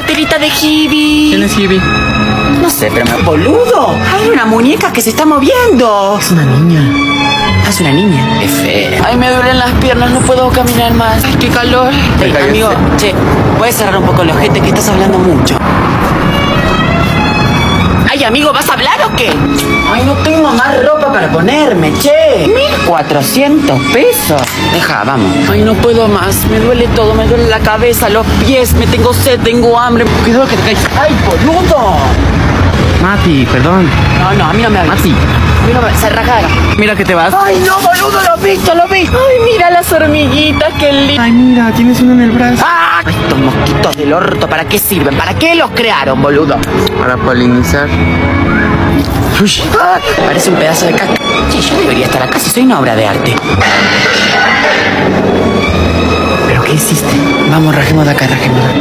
carterita de Hibi. ¿Quién es Ivy? No sé, pero me... ¡Boludo! Hay una muñeca que se está moviendo. Es una niña. Es una niña. Qué fea. Ay, me duelen las piernas, no puedo caminar más. Ay, qué calor. Ey, amigo, che, ¿puedes cerrar un poco los gente que estás hablando mucho? Ay, amigo, ¿vas a hablar o qué? Ay, no tengo más ropa para ponerme, che. 1400 pesos. Deja, vamos. Ay, no puedo más. Me duele todo, me duele la cabeza, los pies, me tengo sed, tengo hambre. Cuidado que te caes. Ay, boludo. Mati, perdón. No, no, a mí no me hables. Mati. A mí no me... Se rajaron. Mira que te vas. Ay, no, boludo, lo vi, lo vi. Ay, mira las hormiguitas, qué lindo. Ay, mira, tienes uno en el brazo. ¡Ah! Mosquitos del orto, ¿para qué sirven? ¿Para qué los crearon, boludo? Para polinizar. Uy. ¡Ah! Parece un pedazo de caca. Sí, yo debería estar acá si soy una obra de arte. ¿Pero qué hiciste? Vamos, rajemos de acá, rajemos de acá.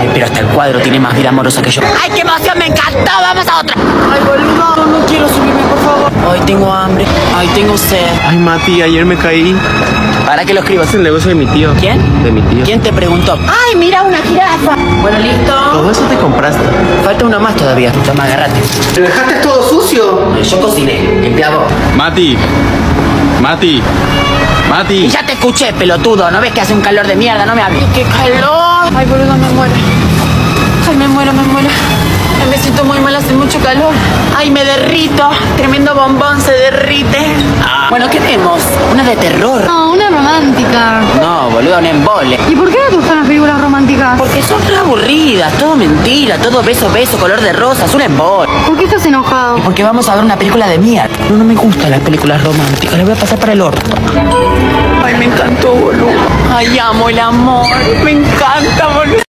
Ay, pero hasta el cuadro tiene más vida amorosa que yo. ¡Ay, qué emoción! ¡Me encantó! ¡Vamos a otra! ¡Ay, boludo! No, no quiero subirme, por favor. Ay, tengo hambre. Ay, tengo sed. Ay, Mati, ayer me caí. ¿Para qué lo escribo? Es el negocio de mi tío. ¿Quién? De mi tío. ¿Quién te preguntó? ¡Ay, mira una jirafa! Bueno, listo. Todo eso te compraste. Falta uno más todavía. Toma, agarrate. Pero dejaste todo sucio. Yo cociné. Limpia vos. Mati. Mati. Y Mati. ya te escuché, pelotudo. ¿No ves que hace un calor de mierda? No me hables. ¡Qué calor! Ay, boludo, me muero. Ay, me muero, me muero. Ay, me siento muy mal, hace mucho calor. Ay, me derrito. Tremendo bombón se derrite. Ah. Bueno, ¿qué vemos? Una de terror. No, una romántica. No, boludo, un embole. ¿Y por qué no te gustan las películas románticas? Porque son re aburridas, todo mentira, todo beso, beso, color de rosa, es un embole. ¿Por qué estás enojado? Porque vamos a ver una película de mierda. No, no me gustan las películas románticas, le voy a pasar para el orto. Ay, me encantó, boludo. Ay, amo el amor. Me encanta, boludo.